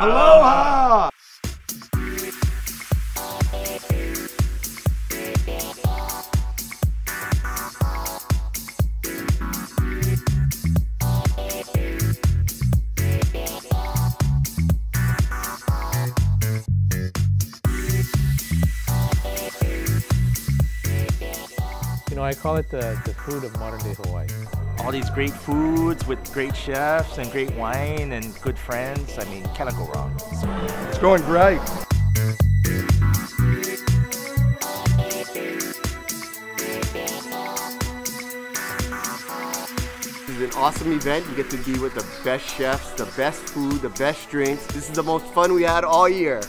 Aloha! You know, I call it the, the food of modern day Hawaii. all these great foods with great chefs and great wine and good friends. I mean, cannot go wrong. It's going great. This is an awesome event. You get to be with the best chefs, the best food, the best drinks. This is the most fun we had all year.